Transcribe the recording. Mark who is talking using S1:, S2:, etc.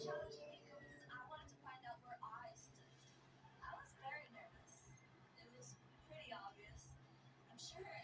S1: I was very nervous. It was pretty obvious. I'm sure